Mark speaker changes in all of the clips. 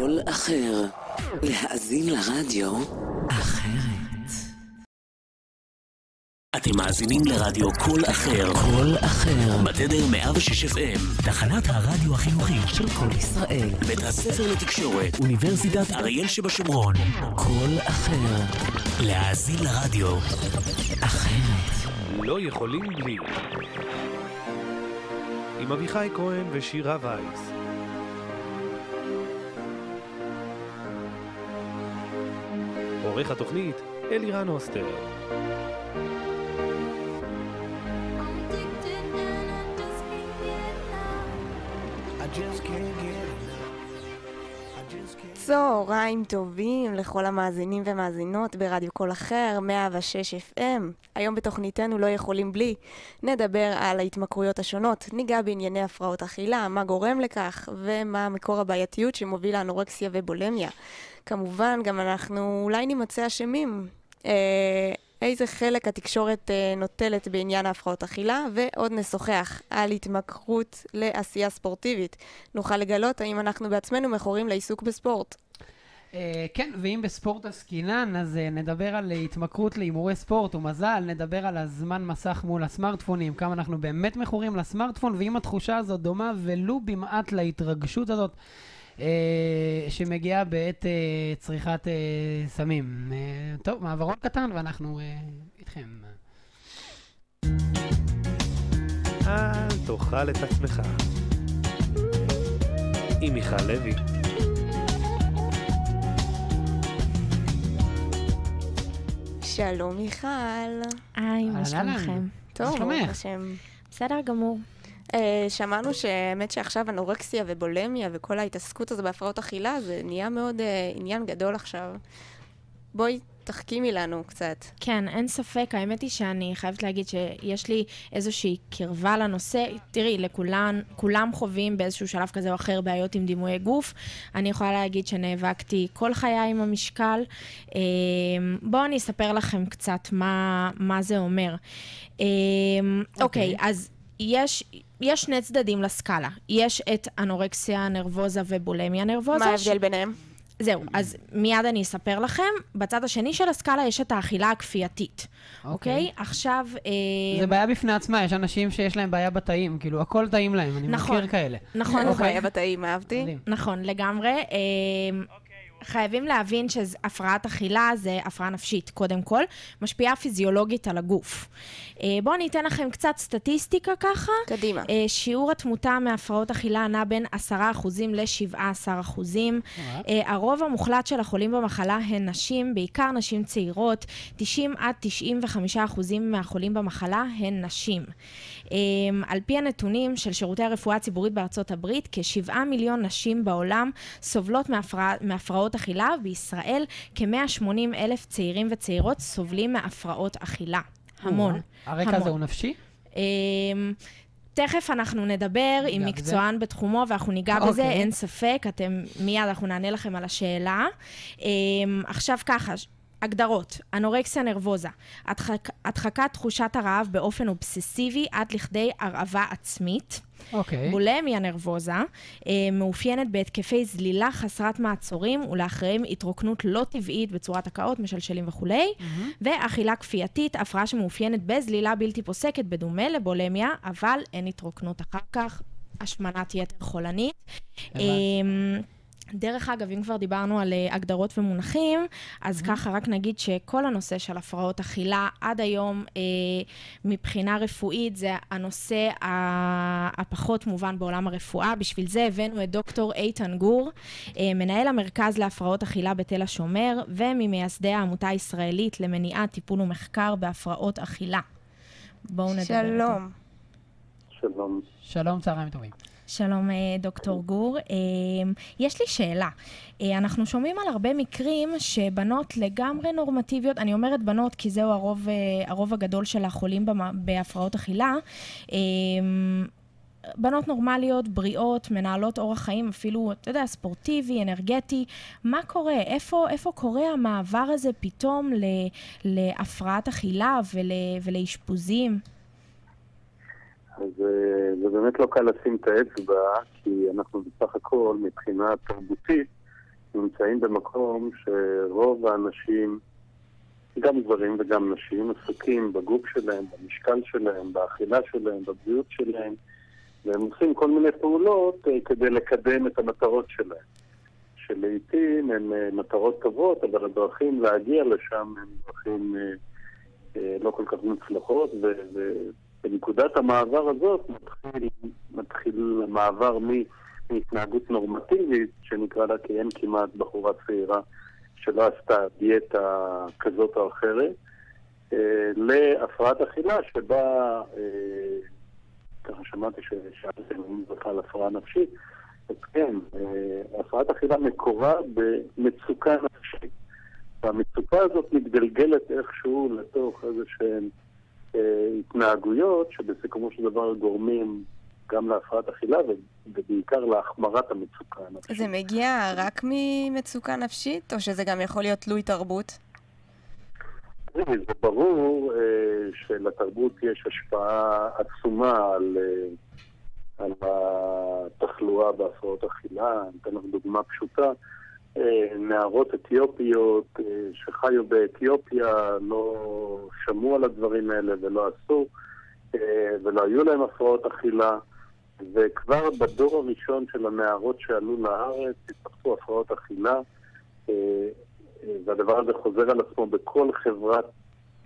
Speaker 1: קול אחר. להאזין לרדיו אחרת.
Speaker 2: אתם מאזינים לרדיו קול אחר.
Speaker 1: קול אחר.
Speaker 2: בתדר 106 FM, תחנת הרדיו החינוכית של
Speaker 1: קול ישראל.
Speaker 2: בית הספר לתקשורת, אוניברסיטת אריאל שבשומרון.
Speaker 1: קול אחר.
Speaker 2: להאזין לרדיו
Speaker 1: אחרת.
Speaker 3: לא יכולים בלי. עם אביחי כהן ושירה וייס. עורך התוכנית אלירן אוסטר.
Speaker 4: צהריים טובים לכל המאזינים ומאזינות ברדיו קול אחר, 106 FM. היום בתוכניתנו לא יכולים בלי. נדבר על ההתמכרויות השונות, ניגע בענייני הפרעות אכילה, מה גורם לכך, ומה מקור הבעייתיות שמוביל לאנורקסיה ובולמיה. כמובן, גם אנחנו אולי נימצא אשמים. אה, איזה חלק התקשורת אה, נוטלת בעניין ההפרעות אכילה, ועוד נשוחח על התמכרות לעשייה ספורטיבית. נוכל לגלות האם אנחנו בעצמנו מכורים לעיסוק בספורט.
Speaker 5: Uh, כן, ואם בספורט עסקינן, אז uh, נדבר על התמכרות להימורי ספורט ומזל, נדבר על הזמן מסך מול הסמארטפונים, כמה אנחנו באמת מכורים לסמארטפון, ואם התחושה הזאת דומה ולו במעט להתרגשות הזאת שמגיעה בעת uh, צריכת uh, סמים. טוב, מעברון קטן ואנחנו איתכם.
Speaker 3: אל תאכל את עצמך. עם מיכל לוי.
Speaker 4: שלום מיכל.
Speaker 6: היי, מה שלומכם?
Speaker 4: טוב,
Speaker 5: מה שלומך?
Speaker 4: ברוך השם.
Speaker 6: בסדר גמור.
Speaker 4: Uh, שמענו שהאמת שעכשיו אנורקסיה ובולמיה וכל ההתעסקות הזו בהפרעות אכילה זה נהיה מאוד uh, עניין גדול עכשיו. בואי תחכימי לנו קצת.
Speaker 6: כן, אין ספק, האמת היא שאני חייבת להגיד שיש לי איזושהי קרבה לנושא. תראי, לכולן, כולם חווים באיזשהו שלב כזה או אחר בעיות עם דימויי גוף. אני יכולה להגיד שנאבקתי כל חיי עם המשקל. אה, בואו אני אספר לכם קצת מה, מה זה אומר. אה, אוקיי, אז יש... יש שני צדדים לסקאלה. יש את אנורקסיה נרבוזה ובולמיה נרבוזה.
Speaker 4: מה ההבדל ביניהם?
Speaker 6: זהו, אז מיד אני אספר לכם. בצד השני של הסקאלה יש את האכילה הכפייתית, אוקיי? עכשיו... אה,
Speaker 5: זה בעיה בפני עצמה, יש אנשים שיש להם בעיה בתאים, כאילו, הכל טעים להם, אני
Speaker 6: נכון.
Speaker 5: מכיר כאלה.
Speaker 6: נכון,
Speaker 4: אוקיי, היה בתאים, אהבתי.
Speaker 6: נכון, לגמרי. חייבים להבין שהפרעת אכילה זה הפרעה נפשית, קודם כל, משפיעה פיזיולוגית על הגוף. אה, בואו אני אתן לכם קצת סטטיסטיקה ככה.
Speaker 4: קדימה.
Speaker 6: אה, שיעור התמותה מהפרעות אכילה נע בין 10% ל-17%. אה, הרוב המוחלט של החולים במחלה הן נשים, בעיקר נשים צעירות. 90 עד 95% מהחולים במחלה הן נשים. אה, על פי הנתונים של שירותי הרפואה הציבורית בארצות הברית, כ-7 מיליון נשים בעולם סובלות מהפרע, מהפרעות אכילה, ובישראל כ-180 אלף צעירים וצעירות סובלים מהפרעות אכילה. המון.
Speaker 5: הרקע
Speaker 6: המון.
Speaker 5: הזה הוא נפשי?
Speaker 6: אמ, תכף אנחנו נדבר עם מקצוען בתחומו ואנחנו ניגע בזה,
Speaker 5: אוקיי.
Speaker 6: אין ספק, אתם מיד אנחנו נענה לכם על השאלה. אמ, עכשיו ככה, הגדרות, אנורקסיה נרבוזה, הדחק, הדחקת תחושת הרעב באופן אובססיבי עד לכדי הרעבה עצמית.
Speaker 5: אוקיי.
Speaker 6: בולמיה נרבוזה אה, מאופיינת בהתקפי זלילה חסרת מעצורים ולאחריהם התרוקנות לא טבעית בצורת הקאות, משלשלים וכולי, ואכילה כפייתית, הפרעה שמאופיינת בזלילה בלתי פוסקת בדומה לבולמיה, אבל אין התרוקנות אחר כך, השמנת יתר חולנית. אה, דרך אגב, אם כבר דיברנו על אה, הגדרות ומונחים, אז ככה רק נגיד שכל הנושא של הפרעות אכילה עד היום אה, מבחינה רפואית זה הנושא ה- הפחות מובן בעולם הרפואה. בשביל זה הבאנו את דוקטור איתן גור, אה, מנהל המרכז להפרעות אכילה בתל השומר וממייסדי העמותה הישראלית למניעה, טיפול ומחקר בהפרעות אכילה. בואו נדבר.
Speaker 4: שלום.
Speaker 7: שלום.
Speaker 5: שלום, צהריים טובים.
Speaker 6: שלום, אה, דוקטור גור. אה, יש לי שאלה. אה, אנחנו שומעים על הרבה מקרים שבנות לגמרי נורמטיביות, אני אומרת בנות כי זהו הרוב, הרוב הגדול של החולים בהפרעות אכילה, בנות נורמליות, בריאות, מנהלות אורח חיים אפילו, אתה יודע, ספורטיבי, אנרגטי. מה קורה? איפה, איפה קורה המעבר הזה פתאום להפרעת אכילה ול, ולאשפוזים?
Speaker 7: אז זה באמת לא קל לשים את האצבע, כי אנחנו בסך הכל, מבחינה תרבותית, נמצאים במקום שרוב האנשים, גם גברים וגם נשים, עסוקים בגוף שלהם, במשקל שלהם, באכילה שלהם, בבריאות שלהם, והם עושים כל מיני פעולות אה, כדי לקדם את המטרות שלהם. שלעיתים הן אה, מטרות טובות, אבל הדרכים להגיע לשם הן דרכים אה, לא כל כך מוצלחות, ו- ובנקודת המעבר הזאת מתחיל, מתחיל המעבר. מהתנהגות נורמטיבית, שנקרא לה כי אין כמעט בחורה צעירה שלא עשתה דיאטה כזאת או אחרת, אה, להפרעת אכילה שבה, אה, ככה שמעתי ששאלתם אם בכלל הפרעה נפשית, אז כן, אה, הפרעת אכילה מקורה במצוקה נפשית. והמצוקה הזאת מתגלגלת איכשהו לתוך איזה אה, התנהגויות שבסיכומו של דבר גורמים גם להפרעת אכילה ובעיקר להחמרת המצוקה הנפשית.
Speaker 4: זה מגיע רק ממצוקה נפשית, או שזה גם יכול להיות תלוי תרבות?
Speaker 7: זה ברור אה, שלתרבות יש השפעה עצומה על, אה, על התחלואה בהפרעות אכילה. אני אתן לך דוגמה פשוטה. אה, נערות אתיופיות אה, שחיו באתיופיה לא שמעו על הדברים האלה ולא עשו, אה, ולא היו להם הפרעות אכילה. וכבר בדור הראשון של הנערות שעלו לארץ התפתחו הפרעות אכילה, והדבר הזה חוזר על עצמו בכל חברת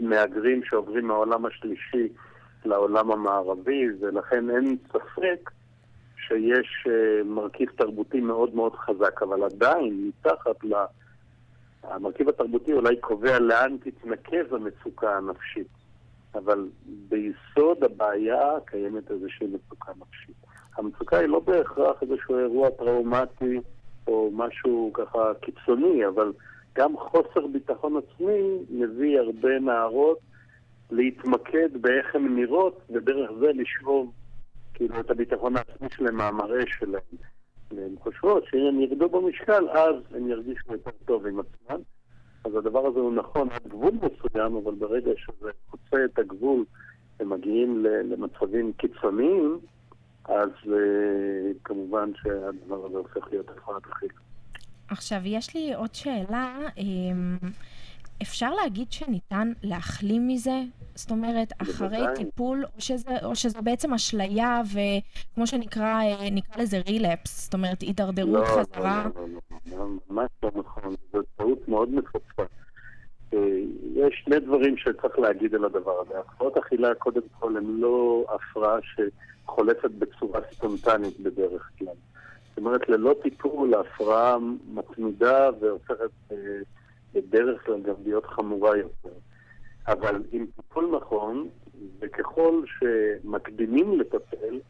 Speaker 7: מהגרים שעוברים מהעולם השלישי לעולם המערבי, ולכן אין ספק שיש אה, מרכיב תרבותי מאוד מאוד חזק, אבל עדיין מתחת ל... המרכיב התרבותי אולי קובע לאן תתנקז המצוקה הנפשית. אבל ביסוד הבעיה קיימת איזושהי מצוקה נפשית. המצוקה היא לא בהכרח איזשהו אירוע טראומטי או משהו ככה קיצוני, אבל גם חוסר ביטחון עצמי מביא הרבה נערות להתמקד באיך הן נראות, ודרך זה לשאוב כאילו את הביטחון העצמי שלהם מהמראה שלהם. והן חושבות שאם הם ירדו במשקל, אז הם ירגישו יותר טוב עם עצמם. אז הדבר הזה הוא נכון עד גבול מסוים, אבל ברגע שזה חוצה את הגבול ומגיעים למצבים קיצוניים, אז uh, כמובן שהדבר הזה הופך להיות הפרעת אכילה.
Speaker 6: עכשיו, יש לי עוד שאלה. אפשר להגיד שניתן להחלים מזה? זאת אומרת, אחרי
Speaker 7: בוודאי.
Speaker 6: טיפול, או שזה, או שזה בעצם אשליה, וכמו שנקרא, אה, נקרא לזה רילפס, זאת אומרת, הידרדרות
Speaker 7: לא,
Speaker 6: חזרה?
Speaker 7: לא, לא, לא, לא, ממש לא נכון, זו טעות מאוד נפוצה. אה, יש שני דברים שצריך להגיד על הדבר הזה. הפרעות אכילה, קודם כל, הן לא הפרעה שחולפת בצורה ספונטנית בדרך כלל. זאת אומרת, ללא טיפול, ההפרעה מתמידה והופכת אה, בדרך כלל גם להיות חמורה יותר. אבל עם טיפול נכון, וככל שמקדימים לטפל,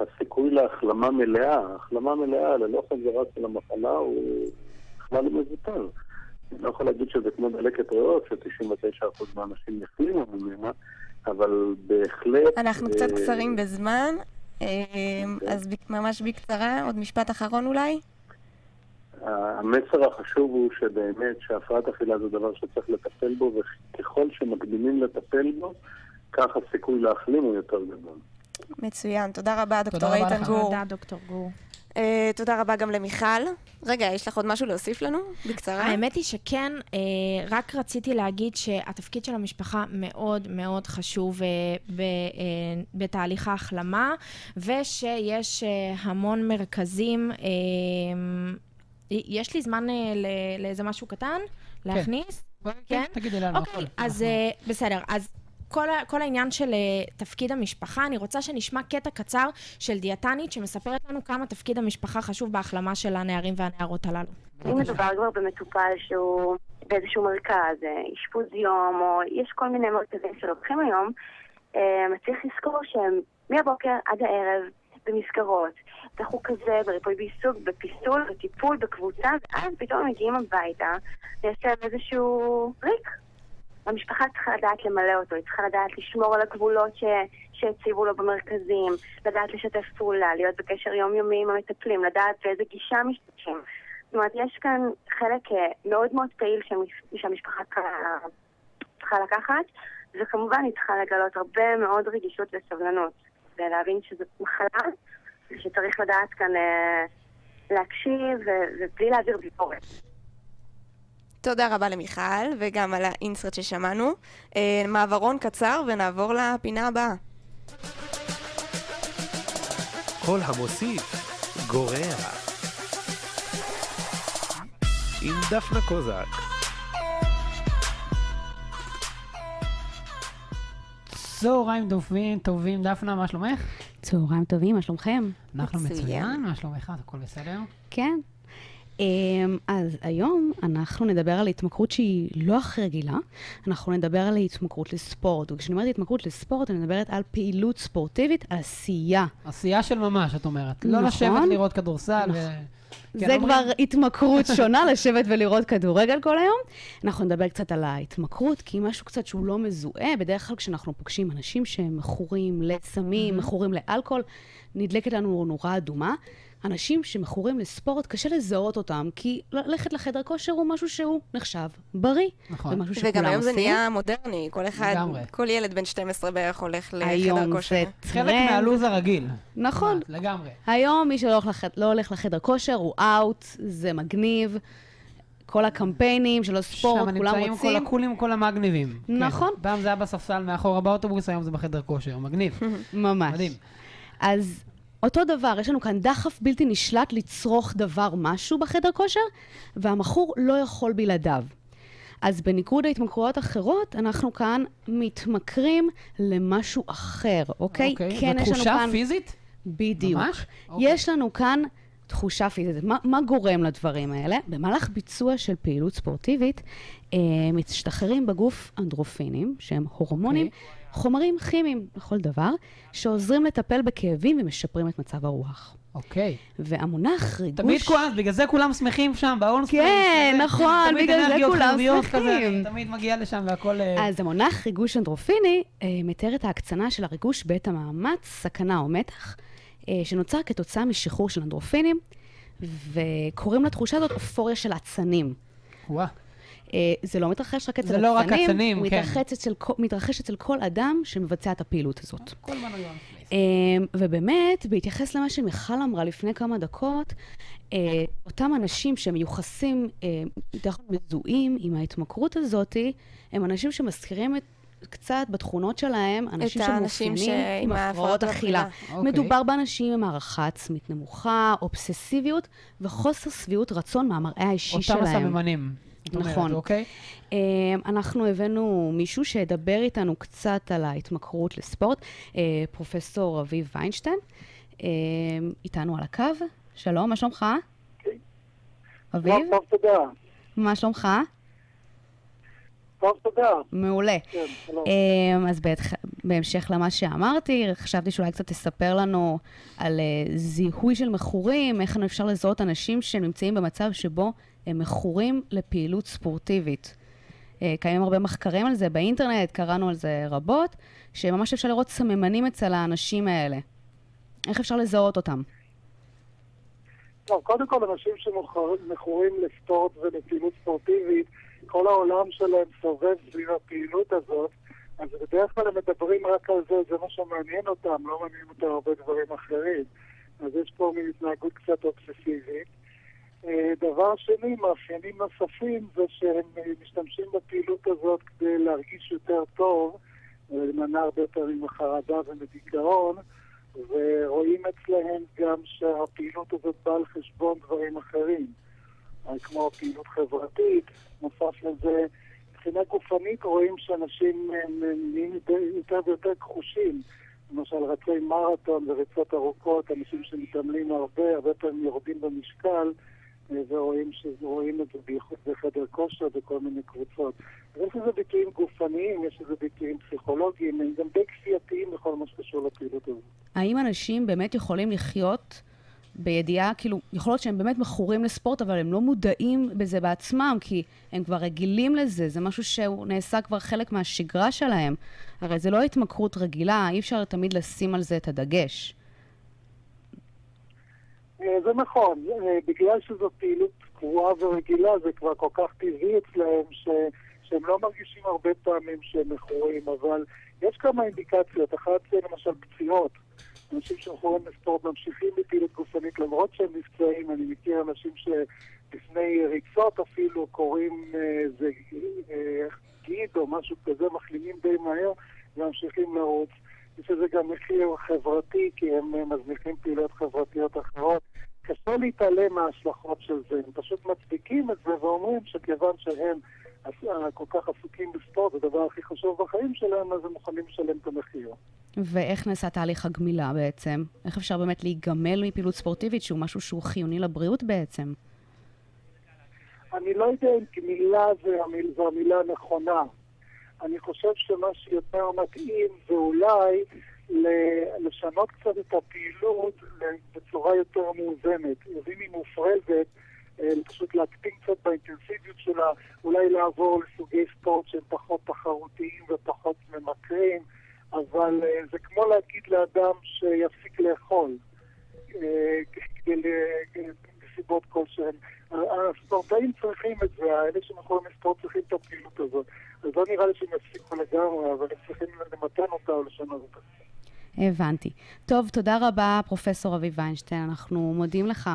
Speaker 7: הסיכוי להחלמה מלאה, החלמה מלאה ללא חזרה של המחלה הוא בכלל מבוטל. אני לא יכול להגיד שזה כמו דלקת ריאות, ש-99% מהאנשים יחלימו ממנה, אבל בהחלט...
Speaker 4: אנחנו
Speaker 7: אה,
Speaker 4: קצת קצרים בזמן, אה,
Speaker 7: אוקיי.
Speaker 4: אז ממש בקצרה, עוד משפט אחרון אולי?
Speaker 7: המסר החשוב הוא שבאמת שהפרעת אכילה זה דבר שצריך לטפל בו, וככל שמקדימים לטפל בו, כך הסיכוי להחלים הוא יותר גדול.
Speaker 4: מצוין, תודה רבה, דוקטור
Speaker 5: תודה רבה
Speaker 4: איתן
Speaker 5: לך.
Speaker 4: גור.
Speaker 6: תודה, דוקטור גור.
Speaker 4: אה, תודה רבה גם למיכל. רגע, יש לך עוד משהו להוסיף לנו? בקצרה?
Speaker 6: האמת היא שכן, אה, רק רציתי להגיד שהתפקיד של המשפחה מאוד מאוד חשוב אה, ב- אה, בתהליך ההחלמה, ושיש אה, המון מרכזים. אה, יש לי זמן אה, ל- לאיזה משהו קטן להכניס? כן?
Speaker 5: תגידי לנו.
Speaker 6: אוקיי. אז אה, בסדר. אז כל, ה- כל העניין של אה, תפקיד המשפחה, אני רוצה שנשמע קטע קצר של דיאטנית שמספרת לנו כמה תפקיד המשפחה חשוב בהחלמה של הנערים והנערות הללו.
Speaker 8: אם מדובר כבר במטופל שהוא באיזשהו מרכז, אשפוז יום, או יש כל מיני מרכזים שלוקחים היום, צריך לזכור שהם מהבוקר עד הערב במסגרות, בחוג כזה, בריפוי בעיסוק, בפיסול, בטיפול, בקבוצה, ואז פתאום מגיעים הביתה, ויש להם איזשהו ריק. המשפחה צריכה לדעת למלא אותו, היא צריכה לדעת לשמור על הגבולות ש... שהציבו לו במרכזים, לדעת לשתף פעולה, להיות בקשר יומיומי עם המטפלים, לדעת באיזה גישה משתמשים. זאת אומרת, יש כאן חלק אה, מאוד מאוד פעיל שהמש- שהמשפחה צריכה לקחת, וכמובן היא צריכה לגלות הרבה מאוד רגישות וסבלנות, ולהבין שזו מחלה, ושצריך לדעת כאן אה, להקשיב ובלי להעביר ביקורת.
Speaker 4: תודה רבה למיכל, וגם על האינסרט ששמענו. אה, מעברון קצר ונעבור לפינה הבאה.
Speaker 3: כל המוסיף גורע. עם דפנה קוזק.
Speaker 5: צהריים טובים, טובים, דפנה, מה שלומך?
Speaker 9: צהריים טובים, מה שלומכם?
Speaker 5: אנחנו
Speaker 4: מצוין.
Speaker 5: מה שלומך? הכל בסדר?
Speaker 9: כן. אמ, אז היום אנחנו נדבר על התמכרות שהיא לא הכי רגילה, אנחנו נדבר על התמכרות לספורט. וכשאני אומרת התמכרות לספורט, אני מדברת על פעילות ספורטיבית, על עשייה.
Speaker 5: עשייה של ממש, את אומרת. לא
Speaker 9: נכון.
Speaker 5: לשבת לראות כדורסל ו... כן,
Speaker 9: זה
Speaker 5: אומרים-
Speaker 9: כבר התמכרות שונה, לשבת ולראות כדורגל כל היום. אנחנו נדבר קצת על ההתמכרות, כי משהו קצת שהוא לא מזוהה, בדרך כלל כשאנחנו פוגשים אנשים שהם מכורים לסמים, מכורים לאלכוהול, נדלקת לנו נורה אדומה. אנשים שמכורים לספורט, קשה לזהות אותם, כי ללכת לחדר כושר הוא משהו שהוא נחשב בריא.
Speaker 5: נכון.
Speaker 9: ומשהו שכולם
Speaker 4: וגם היום זה. נהיה מודרני, כל אחד,
Speaker 5: לגמרי.
Speaker 4: כל ילד בן 12 בערך הולך לחדר
Speaker 9: היום
Speaker 4: כושר.
Speaker 9: זה
Speaker 5: חלק
Speaker 9: טרנד.
Speaker 5: מהלו"ז הרגיל.
Speaker 9: נכון.
Speaker 5: לגמרי.
Speaker 9: היום מי שלא הולך לח... לא הולך לחדר כושר הוא אאוט, זה מגניב. כל הקמפיינים של הספורט,
Speaker 5: שם
Speaker 9: כולם
Speaker 5: נמצאים כל
Speaker 9: רוצים.
Speaker 5: הקולים, כל המגניבים.
Speaker 9: נכון.
Speaker 5: כן. פעם זה היה בספסל מאחורה באוטובוס, היום זה בחדר כושר. מגניב.
Speaker 9: ממש.
Speaker 5: מדהים.
Speaker 9: אז אותו דבר, יש לנו כאן דחף בלתי נשלט לצרוך דבר משהו בחדר כושר, והמכור לא יכול בלעדיו. אז בניגוד להתמכרויות אחרות, אנחנו כאן מתמכרים למשהו אחר, אוקיי?
Speaker 5: אוקיי.
Speaker 9: כן, יש לנו כאן...
Speaker 5: פיזית?
Speaker 9: בדיוק.
Speaker 5: ממש? אוקיי.
Speaker 9: יש לנו כאן תחושה פיזית. מה, מה גורם לדברים האלה? במהלך ביצוע של פעילות ספורטיבית, אה, משתחררים בגוף אנדרופינים, שהם הורמונים,
Speaker 5: אוקיי.
Speaker 9: חומרים כימיים לכל דבר, שעוזרים לטפל בכאבים ומשפרים את מצב הרוח.
Speaker 5: אוקיי.
Speaker 9: והמונח ריגוש...
Speaker 5: תמיד כולם, בגלל זה כולם שמחים שם, באונספרינג.
Speaker 9: כן,
Speaker 5: כזה,
Speaker 9: נכון, בגלל זה כולם
Speaker 5: כזה,
Speaker 9: שמחים.
Speaker 5: אני תמיד מגיע לשם והכל... אה,
Speaker 9: אז המונח ריגוש אנדרופיני אה, מתאר את ההקצנה של הריגוש בעת המאמץ, סכנה או מתח, שנוצר כתוצאה משחרור של אנדרופינים, וקוראים לתחושה הזאת אופוריה של אצנים.
Speaker 5: וואה.
Speaker 9: אה, זה לא מתרחש רק אצל
Speaker 5: זה לא רק אצנים, כן.
Speaker 9: מתרחש אצל, כל- מתרחש אצל כל אדם שמבצע את הפעילות הזאת.
Speaker 5: כל.
Speaker 9: אה, ובאמת, בהתייחס למה שמיכל אמרה לפני כמה דקות, אה, אותם אנשים שמיוחסים, אה, יותר מזוהים עם ההתמכרות הזאת, הם אנשים שמזכירים את... קצת בתכונות שלהם, אנשים שמאופיינים
Speaker 4: ש-
Speaker 9: עם הפרעות אכילה.
Speaker 5: אוקיי.
Speaker 9: מדובר באנשים עם הערכה עצמית נמוכה, אובססיביות וחוסר שביעות רצון מהמראה האישי
Speaker 5: אותם
Speaker 9: שלהם.
Speaker 5: הסממנים. את אומרת,
Speaker 9: נכון.
Speaker 5: אוקיי?
Speaker 9: אה, אנחנו הבאנו מישהו שידבר איתנו קצת על ההתמכרות לספורט, אה, פרופסור אביב ויינשטיין, אה, איתנו על הקו. שלום, מה שלומך? אביב,
Speaker 10: טוב, תודה.
Speaker 9: מה שלומך?
Speaker 10: טוב, תודה.
Speaker 9: מעולה.
Speaker 10: כן, שלום.
Speaker 9: אה, אז בהתח- בהמשך למה שאמרתי, חשבתי שאולי קצת תספר לנו על אה, זיהוי של מכורים, איך אפשר לזהות אנשים שנמצאים במצב שבו הם מכורים לפעילות ספורטיבית. אה, קיימים הרבה מחקרים על זה באינטרנט, קראנו על זה רבות, שממש אפשר לראות סממנים אצל האנשים האלה. איך אפשר לזהות אותם?
Speaker 10: טוב, קודם כל, אנשים שמכורים לספורט ולפעילות ספורטיבית, כל העולם שלהם סובב סביב הפעילות הזאת, אז בדרך כלל הם מדברים רק על זה, זה מה שמעניין אותם, לא מעניין אותם הרבה דברים אחרים. אז יש פה מין התנהגות קצת אובססיבית. אה, דבר שני, מאפיינים נוספים זה שהם אה, משתמשים בפעילות הזאת כדי להרגיש יותר טוב, אה, להימנע הרבה פעמים מחרדה ומדיכאון, ורואים אצלהם גם שהפעילות הזאת באה על חשבון דברים אחרים, כמו פעילות חברתית. נוסף לזה, מבחינה גופנית רואים שאנשים אה, נהיים יותר ויותר כחושים. למשל רצי מרתון וריצות ארוכות, אנשים שמתעמלים הרבה, הרבה פעמים יורדים במשקל, אה, ורואים ש- רואים את זה בייחוד בחדר כושר בכל מיני קבוצות. אז יש לזה ביטויים גופניים, יש לזה ביטויים פסיכולוגיים, הם גם די כפייתיים בכל מה שקשור לפעילות הזאת.
Speaker 9: האם אנשים באמת יכולים לחיות בידיעה, כאילו, יכול להיות שהם באמת מכורים לספורט, אבל הם לא מודעים בזה בעצמם, כי הם כבר רגילים לזה, זה משהו שהוא נעשה כבר חלק מהשגרה שלהם. הרי זה לא התמכרות רגילה, אי אפשר תמיד לשים על זה את הדגש.
Speaker 10: אה, זה נכון, אה, בגלל שזו פעילות קבועה ורגילה, זה כבר כל כך טבעי אצלהם, ש... שהם לא מרגישים הרבה פעמים שהם מכורים, אבל יש כמה אינדיקציות. אחת זה למשל פציעות. אנשים שמכורים לספורט ממשיכים בפעילות גופנית למרות שהם נפצעים. אני מכיר אנשים שלפני ריצות אפילו קוראים איזה אה, גיד או משהו כזה, מחלימים די מהר וממשיכים לרוץ. יש לזה גם מחיר חברתי, כי הם אה, מזניחים פעילויות חברתיות אחרות. קשה להתעלם מההשלכות של זה. הם פשוט מצדיקים את זה ואומרים שכיוון שהם כל כך עסוקים בספורט, זה הדבר הכי חשוב בחיים שלהם, אז הם מוכנים לשלם את המחיר.
Speaker 9: ואיך נעשה תהליך הגמילה בעצם? איך אפשר באמת להיגמל מפעילות ספורטיבית, שהוא משהו שהוא חיוני לבריאות בעצם?
Speaker 10: אני לא יודע אם גמילה זה המיל- זו המילה הנכונה. אני חושב שמה שיותר מתאים זה אולי לשנות קצת את הפעילות בצורה יותר מאוזנת. אז אם היא מופרזת, פשוט להקטין קצת באינטנסיביות שלה, אולי לעבור לסוגי ספורט שהם פחות תחרותיים ופחות ממכרים, אבל אה, זה כמו להגיד לאדם שיפסיק לאכול. אה, ל- מסיבות כלשהן. הספורטאים צריכים את זה, האלה שמכורים לספורט צריכים את הפעילות הזאת. אז לא נראה לי שהם יפסיקו לגמרי, אבל הם צריכים למתן אותה או לשנות אותה.
Speaker 9: הבנתי. טוב, תודה רבה, פרופסור אביב ויינשטיין, אנחנו מודים לך.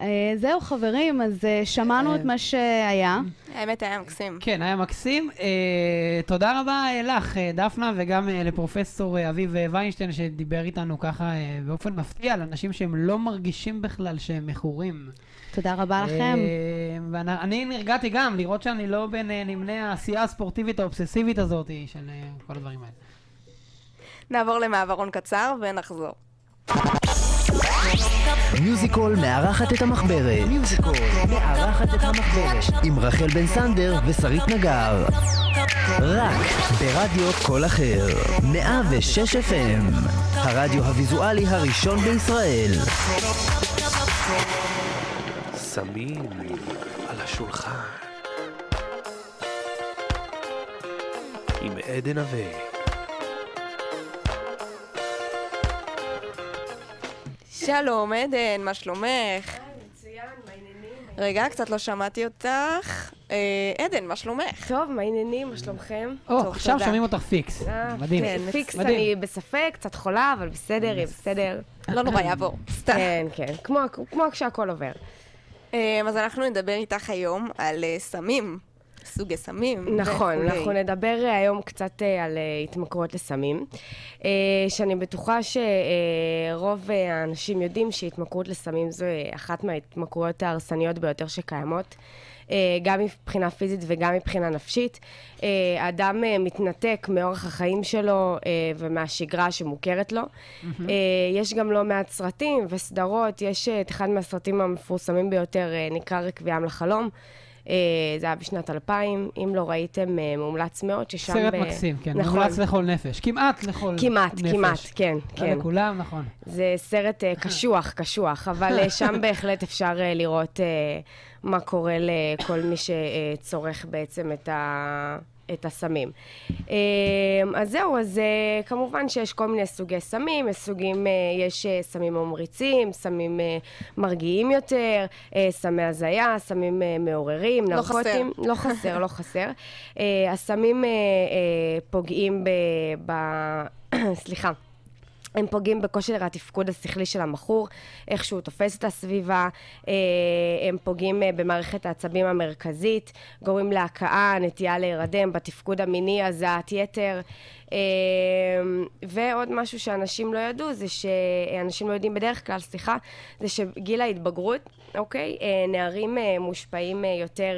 Speaker 9: אה, זהו, חברים, אז אה, שמענו את מה שהיה.
Speaker 4: האמת היה מקסים.
Speaker 5: כן, היה מקסים. אה, תודה רבה אה, לך, אה, דפנה, וגם אה, לפרופסור אה, אביב אה, ויינשטיין, שדיבר איתנו ככה אה, באופן מפתיע על אנשים שהם לא מרגישים בכלל שהם מכורים.
Speaker 9: תודה רבה לכם.
Speaker 5: ואני נרגעתי גם לראות שאני לא בין אה, נמני העשייה הספורטיבית האובססיבית הזאת של אה, כל הדברים האלה.
Speaker 4: נעבור למעברון קצר ונחזור.
Speaker 11: מיוזיקול מארחת את המחברת. מיוזיקול מארחת את המחברת. עם רחל בן סנדר ושרית נגר. רק ברדיו קול אחר. 106 FM. הרדיו הוויזואלי הראשון בישראל.
Speaker 3: שמים על השולחן. עם עדן עבה.
Speaker 4: שלום עדן, מה שלומך? רגע, קצת לא שמעתי אותך. אה, עדן, מה שלומך?
Speaker 12: טוב, מה העניינים? מה שלומכם?
Speaker 5: או,
Speaker 4: טוב,
Speaker 5: עכשיו
Speaker 4: תודה.
Speaker 5: שומעים אותך פיקס.
Speaker 12: אה,
Speaker 5: מדהים.
Speaker 12: כן, פיקס
Speaker 5: מדהים.
Speaker 12: אני בספק, קצת חולה, אבל בסדר, יהיה בסדר.
Speaker 4: לא נורא, יעבור. סתם.
Speaker 12: כן, כן, כמו- כמו כשהכול עובר.
Speaker 4: אה, אז אנחנו נדבר איתך היום על אה, סמים, סוגי סמים.
Speaker 12: נכון,
Speaker 4: וכולי.
Speaker 12: אנחנו נדבר אה, היום קצת אה, על אה, התמכרויות לסמים, שאני בטוחה שרוב האנשים יודעים שהתמכרות לסמים זו אחת מההתמכרויות ההרסניות ביותר שקיימות. גם מבחינה פיזית וגם מבחינה נפשית. אה, מתנתק מאורח החיים שלו ומהשגרה שמוכרת לו. אה, יש גם לא מעט סרטים וסדרות, יש את אחד מהסרטים המפורסמים ביותר, נקרא רקביעם לחלום. אה, זה היה בשנת 2000, אם לא ראיתם, אה, מומלץ מאוד, ששם...
Speaker 5: סרט
Speaker 12: ב-
Speaker 5: מקסים, כן.
Speaker 12: נכון.
Speaker 5: מומלץ לכל נפש. כמעט לכל נפש.
Speaker 12: כמעט, כמעט, כן,
Speaker 5: לא
Speaker 12: כן.
Speaker 5: לכולם, נכון.
Speaker 12: זה סרט אה, קשוח, קשוח, אבל אה, שם בהחלט אפשר אה, לראות אה, מה קורה לכל מי שצורך בעצם את ה... את הסמים. אה, אז זהו, אז אה, כמובן שיש כל מיני סוגי סמים, יש סוגים, אה, יש אה, סמים ממריצים, סמים מרגיעים יותר, סמי הזיה, סמים מעוררים,
Speaker 4: לא חסר.
Speaker 12: נרקוטים. לא חסר, לא חסר. הסמים פוגעים ב... ב... סליחה. הם פוגעים בכושר התפקוד השכלי של המכור, איך שהוא תופס את הסביבה, אה, הם פוגעים אה, במערכת העצבים המרכזית, גורמים להקאה, נטייה להירדם, בתפקוד המיני, הזעת יתר. אה, ועוד משהו שאנשים לא ידעו, זה שאנשים לא יודעים בדרך כלל, סליחה, זה שגיל ההתבגרות, אוקיי? נערים מושפעים יותר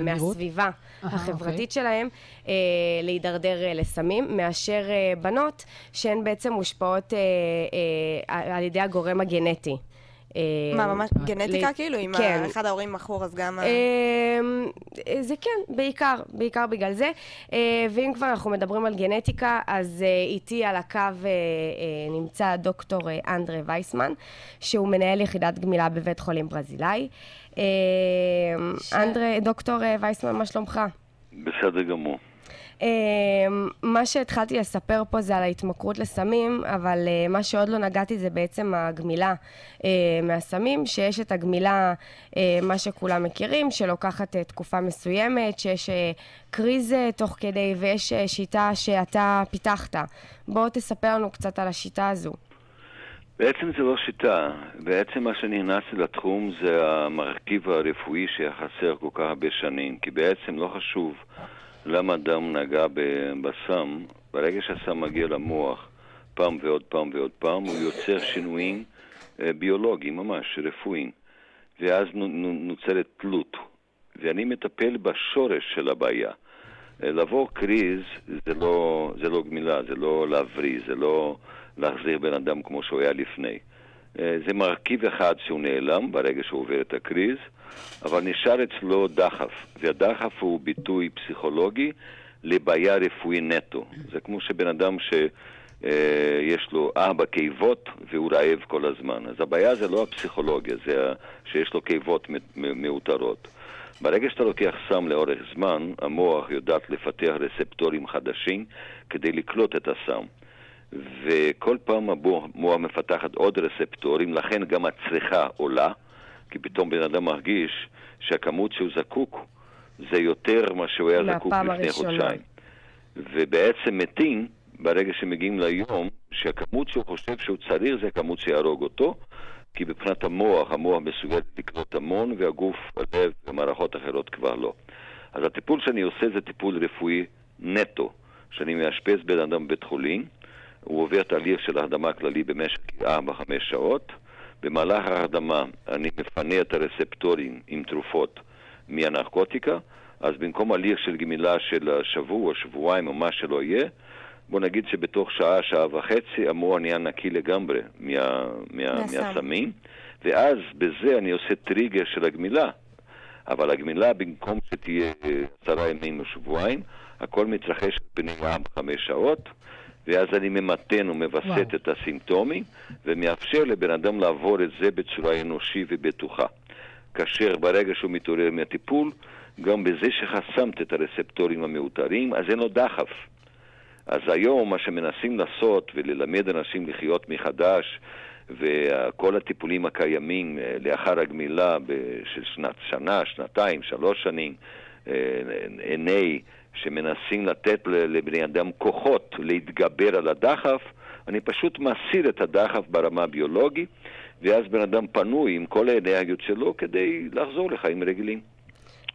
Speaker 5: במהירות?
Speaker 12: מהסביבה
Speaker 5: אהה,
Speaker 12: החברתית
Speaker 5: אוקיי.
Speaker 12: שלהם להידרדר לסמים, מאשר בנות שהן בעצם מושפעות אה, אה, על ידי הגורם הגנטי. אה,
Speaker 4: מה, ממש גנטיקה כאילו? אם
Speaker 12: כן.
Speaker 4: אחד ההורים מכור, אז גם... ה-
Speaker 12: אמ, זה כן, בעיקר, בעיקר בגלל זה. אה, ואם כבר אנחנו מדברים על גנטיקה, אז אה, איתי על הקו אה, אה, נמצא דוקטור אה, אנדרה וייסמן, שהוא מנהל יחידת גמילה בבית חולים ברזילאי. אה, אנדרה, דוקטור אה, וייסמן, מה שלומך?
Speaker 13: בסדר גמור.
Speaker 12: אמ, מה שהתחלתי לספר פה זה על ההתמכרות לסמים, אבל אה, מה שעוד לא נגעתי זה בעצם הגמילה אה, מהסמים, שיש את הגמילה, אה, מה שכולם מכירים, שלוקחת תקופה מסוימת, שיש קריזה תוך כדי, ויש שיטה שאתה פיתחת. בואו תספר לנו קצת על השיטה הזו.
Speaker 13: בעצם זה לא שיטה, בעצם מה שנכנסתי לתחום זה המרכיב הרפואי שהיה חסר כל כך הרבה שנים, כי בעצם לא חשוב למה אדם נגע בסם, ברגע שהסם מגיע למוח פעם ועוד פעם ועוד פעם, הוא יוצר שינויים אה, ביולוגיים ממש, רפואיים, ואז נוצרת תלות. ואני מטפל בשורש של הבעיה. אה, לעבור קריז זה לא, זה לא גמילה, זה לא להבריא, זה לא להחזיר בן אדם כמו שהוא היה לפני. אה, זה מרכיב אחד שהוא נעלם ברגע שהוא עובר את הקריז, אבל נשאר אצלו דחף, והדחף הוא ביטוי פסיכולוגי לבעיה רפואי נטו. זה כמו שבן אדם שיש אה, לו ארבע קיבות והוא רעב כל הזמן. אז הבעיה זה לא הפסיכולוגיה, זה שיש לו קיבות מאותרות. ברגע שאתה לוקח סם לאורך זמן, המוח יודעת לפתח רספטורים חדשים כדי לקלוט את הסם. וכל פעם המוח מפתחת עוד רספטורים, לכן גם הצריכה עולה, כי פתאום בן אדם מרגיש שהכמות שהוא זקוק זה יותר ממה שהוא היה זקוק לפני חודשיים. ובעצם מתים ברגע שמגיעים ליום שהכמות שהוא חושב שהוא צריך זה הכמות שיהרוג אותו, כי מבחינת המוח, המוח מסוגל לקלוט המון והגוף, הלב ומערכות אחרות כבר לא. אז הטיפול שאני עושה זה טיפול רפואי נטו, שאני מאשפז בן אדם בבית חולים, הוא עובר תהליך של הרדמה כללי במשך 4-5 שעות. במהלך ההרדמה אני מפנה את הרספטורים עם תרופות מהנרקוטיקה, אז במקום הליך של גמילה של שבוע, שבועיים או מה שלא יהיה, בוא נגיד שבתוך שעה, שעה וחצי המוח נהיה נקי לגמרי מה, מה, מהסמים, ואז בזה אני עושה טריגר של הגמילה. אבל הגמילה, במקום שתהיה עשרה ימים או שבועיים, הכל מתרחש בני חמש שעות. ואז אני ממתן ומווסת את הסימפטומים ומאפשר לבן אדם לעבור את זה בצורה אנושית ובטוחה. כאשר ברגע שהוא מתעורר מהטיפול, גם בזה שחסמת את הרספטורים המאותרים, אז אין לו דחף. אז היום מה שמנסים לעשות וללמד אנשים לחיות מחדש וכל הטיפולים הקיימים אה, לאחר הגמילה של שנת, שנה, שנתיים, שלוש שנים, עיני אה, שמנסים לתת לבני אדם כוחות להתגבר על הדחף, אני פשוט מסיר את הדחף ברמה הביולוגית, ואז בן אדם פנוי עם כל האנרגיות שלו כדי לחזור לחיים רגילים.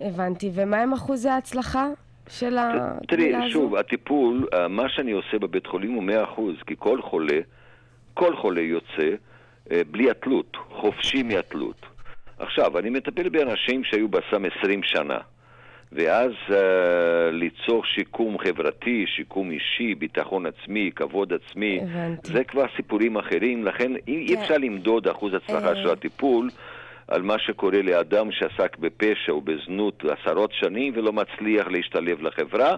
Speaker 12: הבנתי. ומה הם אחוזי ההצלחה של הגמילה הזו?
Speaker 13: תראי, שוב, הטיפול, אה, מה שאני עושה בבית חולים הוא 100%, כי כל חולה, כל חולה יוצא אה, בלי התלות, חופשי מהתלות. עכשיו, אני מטפל באנשים שהיו בסם 20 שנה. ואז uh, ליצור שיקום חברתי, שיקום אישי, ביטחון עצמי, כבוד עצמי, הבנתי. זה כבר סיפורים אחרים, לכן אי כן. אפשר למדוד אחוז הצלחה של הטיפול. על מה שקורה לאדם שעסק בפשע או בזנות עשרות שנים ולא מצליח להשתלב לחברה,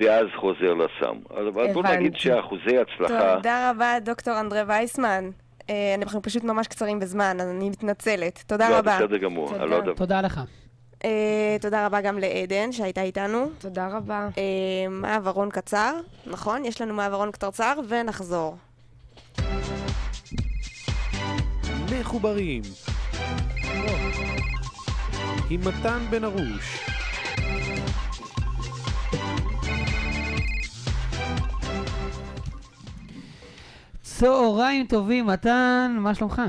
Speaker 13: ואז חוזר לסם. אבל בוא נגיד שאחוזי הצלחה...
Speaker 4: תודה רבה, דוקטור אנדרי וייסמן. אה, אנחנו פשוט ממש קצרים בזמן, אז אני מתנצלת. תודה
Speaker 13: לא,
Speaker 4: רבה.
Speaker 13: בסדר גמור. תודה.
Speaker 5: תודה לך.
Speaker 4: Uh, תודה רבה גם לעדן שהייתה איתנו.
Speaker 12: תודה רבה. Uh,
Speaker 4: מעברון קצר, נכון? יש לנו מעברון קצרצר ונחזור.
Speaker 3: מחוברים עם מתן בן ארוש
Speaker 5: צהריים טובים, מתן, מה שלומך?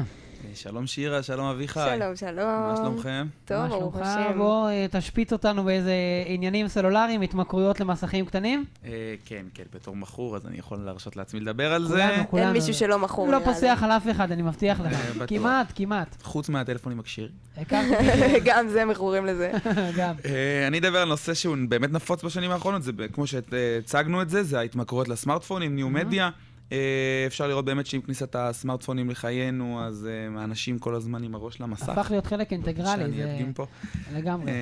Speaker 14: שלום שירה, שלום אביחי.
Speaker 4: שלום, שלום.
Speaker 14: מה שלומכם?
Speaker 4: טוב, ברוך השם.
Speaker 5: בוא אה, תשפיט אותנו באיזה עניינים סלולריים, התמכרויות למסכים קטנים.
Speaker 14: אה, כן, כן, בתור מכור, אז אני יכול להרשות לעצמי לדבר על זה.
Speaker 5: כולנו, כולנו.
Speaker 4: אין מישהו שלא מכור.
Speaker 5: לא פוסח על אף אחד, אני מבטיח לך.
Speaker 14: אה,
Speaker 5: כמעט, כמעט.
Speaker 14: חוץ מהטלפון עם הקשיר.
Speaker 4: גם זה מכורים לזה.
Speaker 5: גם.
Speaker 14: אני אדבר על נושא שהוא באמת נפוץ בשנים האחרונות, זה כמו שהצגנו את זה, זה ההתמכרויות לסמארטפונים, ניו מדיה. אה, אפשר לראות באמת שעם כניסת הסמארטפונים לחיינו, אז uh, האנשים כל הזמן עם הראש למסך.
Speaker 5: הפך להיות חלק אינטגרלי,
Speaker 14: זה... שאני אדגים פה.
Speaker 5: לגמרי. Uh,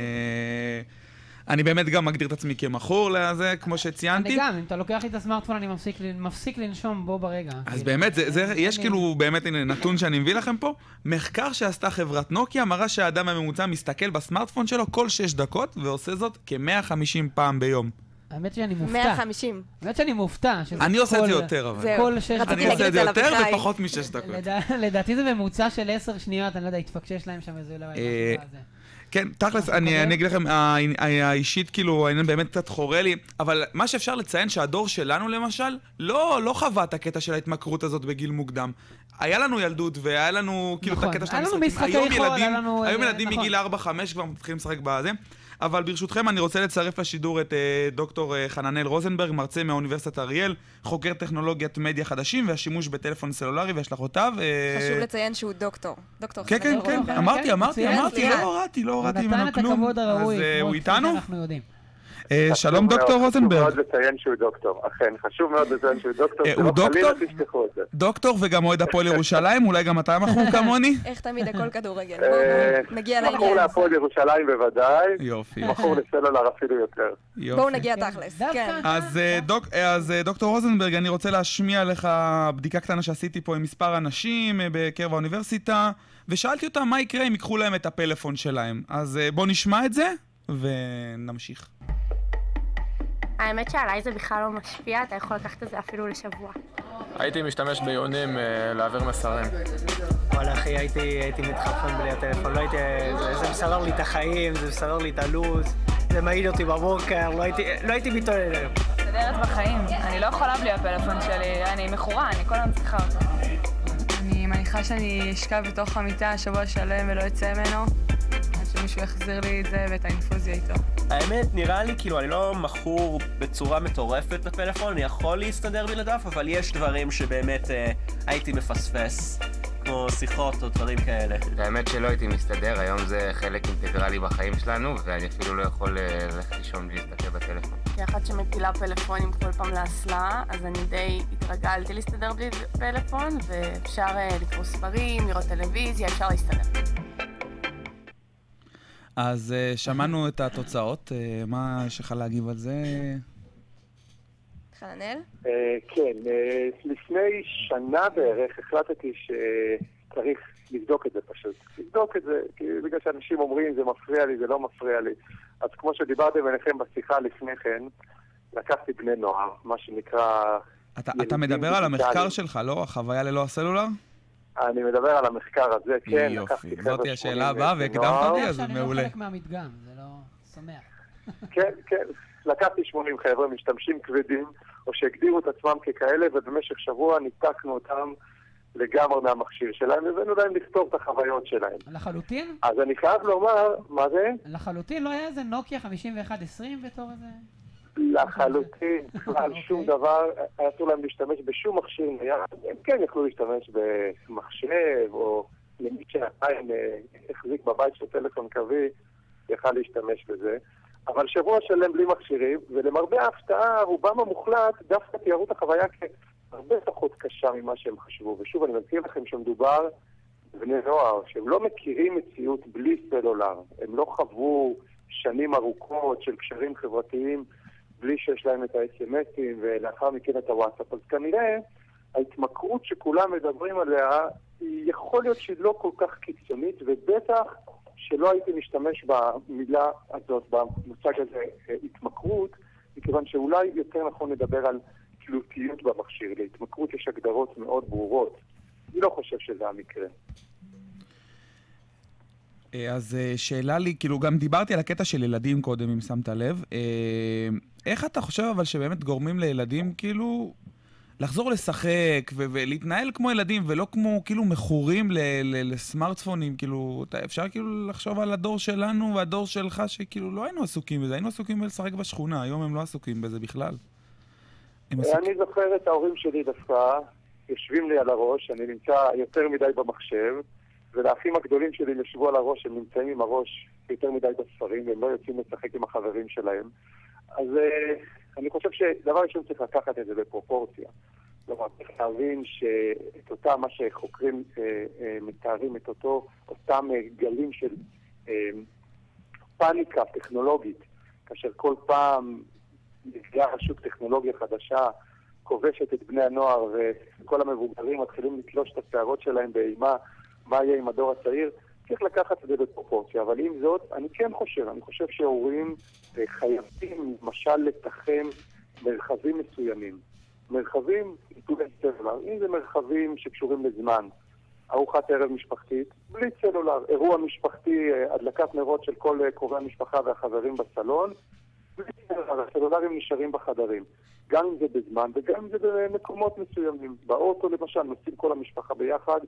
Speaker 14: אני באמת גם מגדיר את עצמי כמכור לזה, כמו שציינתי.
Speaker 5: אני גם, אם אתה לוקח לי את הסמארטפון, אני מפסיק, מפסיק לנשום בו ברגע.
Speaker 14: אז כאילו. באמת, זה, זה, יש כאילו באמת נתון שאני מביא לכם פה. מחקר שעשתה חברת נוקיה מראה שהאדם הממוצע מסתכל בסמארטפון שלו כל 6 דקות, ועושה זאת כ-150 פעם ביום.
Speaker 5: האמת שאני מופתע.
Speaker 4: 150.
Speaker 5: האמת שאני מופתע.
Speaker 14: אני עושה את
Speaker 5: כל-
Speaker 14: זה יותר, אבל.
Speaker 4: זהו.
Speaker 5: כל שש
Speaker 4: רציתי
Speaker 14: אני
Speaker 5: דקות.
Speaker 14: עושה את זה
Speaker 4: להגיד את זה
Speaker 14: יותר. ופחות משש דקות.
Speaker 5: לדע- לדעתי זה ממוצע של עשר שניות, אני לא יודע, התפקשש להם שם איזה...
Speaker 14: אה. כן, תכלס, אני אני אגיד לכם, האישית, כאילו, העניין באמת קצת חורה לי, אבל מה שאפשר לציין שהדור שלנו, למשל, לא לא חווה את הקטע של ההתמכרות הזאת בגיל מוקדם. היה לנו ילדות, והיה לנו, כאילו, את
Speaker 5: נכון,
Speaker 14: הקטע של
Speaker 5: היה לנו
Speaker 14: המשחקים.
Speaker 5: משחקי
Speaker 14: היום
Speaker 5: חול,
Speaker 14: ילדים-
Speaker 5: היה לנו,
Speaker 14: היום
Speaker 5: אה,
Speaker 14: ילדים
Speaker 5: נכון.
Speaker 14: מגיל 4-5 כבר מתחילים לשחק בזה. אבל ברשותכם, אני רוצה לצרף לשידור את אה, דוקטור אה, חננאל רוזנברג, מרצה מאוניברסיטת אריאל, חוקר טכנולוגיית מדיה חדשים והשימוש בטלפון סלולרי והשלכותיו. אה,
Speaker 4: חשוב לציין שהוא דוקטור. דוקטור
Speaker 14: כן, כן,
Speaker 4: חננאל
Speaker 14: כן,
Speaker 4: רוזנברג.
Speaker 14: אמרתי, אמרתי, אמרתי. לא הורדתי, לא הורדתי
Speaker 5: נתן
Speaker 14: ממנו
Speaker 5: את
Speaker 14: כלום.
Speaker 5: הכבוד הראוי.
Speaker 14: אז הוא איתנו? אה, שלום דוקטור
Speaker 7: חשוב
Speaker 14: רוזנברג.
Speaker 7: מאוד לציין שהוא דוקטור, אכן, חשוב מאוד לציין שהוא דוקטור,
Speaker 14: אה,
Speaker 7: שלא
Speaker 14: הוא דוקטור?
Speaker 7: חלילה תשכחו את זה.
Speaker 14: דוקטור וגם אוהד הפועל ירושלים, אולי גם אתה מכור כמוני?
Speaker 4: איך תמיד הכל כדורגל.
Speaker 7: אה,
Speaker 4: בואו נגיע
Speaker 7: מכור
Speaker 4: לעניין.
Speaker 7: להפועל ירושלים בוודאי,
Speaker 14: יופי,
Speaker 7: מכור לסלולר אפילו יותר.
Speaker 4: בואו נגיע תכלס.
Speaker 5: דווקא.
Speaker 4: כן.
Speaker 14: אז, דוק, אז דוקטור רוזנברג, אני רוצה להשמיע לך בדיקה קטנה שעשיתי פה עם מספר אנשים בקרב האוניברסיטה, ושאלתי אותם מה יקרה אם ייקחו להם את הפלאפון שלהם. אז בואו נשמע את זה, ונמשיך.
Speaker 15: האמת שעליי זה בכלל לא משפיע, אתה יכול לקחת את זה אפילו לשבוע.
Speaker 16: הייתי משתמש ביונים אה, להעביר מסרים.
Speaker 17: וואלה אחי, הייתי, הייתי מתחרפן בלי הטלפון, לא הייתי... זה, זה מסדר לי את החיים, זה מסדר לי את הלו"ז, זה מעיד אותי בבוקר, לא הייתי, לא הייתי מתעונן היום.
Speaker 18: מסתדרת בחיים. אני לא יכולה בלי הפלאפון שלי, אני מכורה, אני כל היום צריכה אותו. אני מניחה שאני אשכב בתוך המיטה שבוע שלם ולא אצא ממנו, עד שמישהו יחזיר לי את זה ואת האינפוזיה איתו.
Speaker 19: האמת, נראה לי כאילו אני לא מכור בצורה מטורפת לפלאפון, אני יכול להסתדר בלעדיו, אבל יש דברים שבאמת אה, הייתי מפספס, כמו שיחות או דברים כאלה.
Speaker 20: האמת שלא הייתי מסתדר, היום זה חלק אינטגרלי בחיים שלנו, ואני אפילו לא יכול אה, ללכת לישון בלי להסתכל בטלפון.
Speaker 18: כאחת שמפילה פלאפונים כל פעם לאסלה, אז אני די התרגלתי להסתדר בלי פלאפון, ואפשר אה, לקרוא ספרים, לראות טלוויזיה, אפשר להסתדר.
Speaker 14: אז אה, שמענו את התוצאות, אה, מה יש לך להגיב על זה?
Speaker 4: חננאל?
Speaker 21: אה, כן, אה, לפני שנה בערך החלטתי שצריך לבדוק את זה פשוט. לבדוק את זה, כי בגלל שאנשים אומרים זה מפריע לי, זה לא מפריע לי. אז כמו שדיברתם ביניכם בשיחה לפני כן, לקחתי בני נוער, מה שנקרא...
Speaker 14: אתה, אתה מדבר על המחקר. שלך, לא? החוויה ללא הסלולר?
Speaker 21: אני מדבר על המחקר הזה, כן,
Speaker 14: יופי, זאתי השאלה הבאה, והקדמת. אותי, אז
Speaker 5: שאני
Speaker 14: מעולה.
Speaker 5: לא חלק מהמדגם, זה לא שמח.
Speaker 21: כן, כן. לקחתי 80 חבר'ה, משתמשים כבדים, או שהגדירו את עצמם ככאלה, ובמשך שבוע ניתקנו אותם לגמרי מהמכשיר שלהם, והבאנו להם לפתור את החוויות שלהם.
Speaker 5: לחלוטין?
Speaker 21: אז אני חייב לומר, מה זה?
Speaker 5: לחלוטין לא היה איזה נוקיה 5120 בתור איזה...
Speaker 21: לחלוטין, בכלל שום דבר, אסור להם להשתמש בשום מכשיר נייד, הם כן יכלו להשתמש במחשב, או למי שעדיין אה, החזיק בבית של טלפון קווי, יכל להשתמש בזה. אבל שבוע שלם בלי מכשירים, ולמרבה ההפתעה, רובם המוחלט דווקא תיארו את החוויה כהרבה פחות קשה ממה שהם חשבו. ושוב, אני מזכיר לכם שמדובר בבני נוער, שהם לא מכירים מציאות בלי סלולר. הם לא חוו שנים ארוכות של קשרים חברתיים בלי שיש להם את ה-SMSים ולאחר מכן את הוואטסאפ. אז כנראה ההתמכרות שכולם מדברים עליה, יכול להיות שהיא לא כל כך קיצונית, ובטח שלא הייתי משתמש במילה הזאת, במושג הזה, אה, התמכרות, מכיוון שאולי יותר נכון לדבר על תלותיות במכשיר. להתמכרות יש הגדרות מאוד ברורות. אני לא חושב שזה המקרה.
Speaker 14: אה, אז אה, שאלה לי, כאילו, גם דיברתי על הקטע של ילדים קודם, אם שמת לב. איך אתה חושב אבל שבאמת גורמים לילדים, כאילו, לחזור לשחק ו- ולהתנהל כמו ילדים, ולא כמו, כאילו, מכורים ל- ל- לסמארטפונים? כאילו, אתה, אפשר כאילו לחשוב על הדור שלנו והדור שלך, שכאילו לא היינו עסוקים בזה, היינו עסוקים בלשחק בשכונה, היום הם לא עסוקים בזה בכלל.
Speaker 21: אני זוכר את ההורים שלי דווקא, יושבים לי על הראש, אני נמצא יותר מדי במחשב, ולאחים הגדולים שלי ישבו על הראש, הם נמצאים עם הראש יותר מדי בספרים, והם לא יוצאים לשחק עם החברים שלהם. אז uh, אני חושב שדבר ראשון צריך לקחת את זה בפרופורציה. כלומר, צריך להבין שאת אותם, מה שחוקרים uh, uh, מתארים, את אותו, אותם גלים של פאניקה טכנולוגית, כאשר כל פעם נפגעה רשות טכנולוגיה חדשה, כובשת את בני הנוער, וכל המבוגרים מתחילים לתלוש את השערות שלהם באימה מה יהיה עם הדור הצעיר, צריך לקחת את זה בפרופורציה, אבל עם זאת, אני כן חושב, אני חושב שהורים אה, חייבים למשל לתחם מרחבים מסוימים. מרחבים, אם זה מרחבים שקשורים לזמן, ארוחת ערב משפחתית, בלי סלולר, אירוע משפחתי, אה, הדלקת נרות של כל אה, קרובי המשפחה והחברים בסלון, בלי סלולר, הסלולרים נשארים בחדרים. גם אם זה בזמן וגם אם זה במקומות מסוימים. באוטו למשל, נוסעים כל המשפחה ביחד,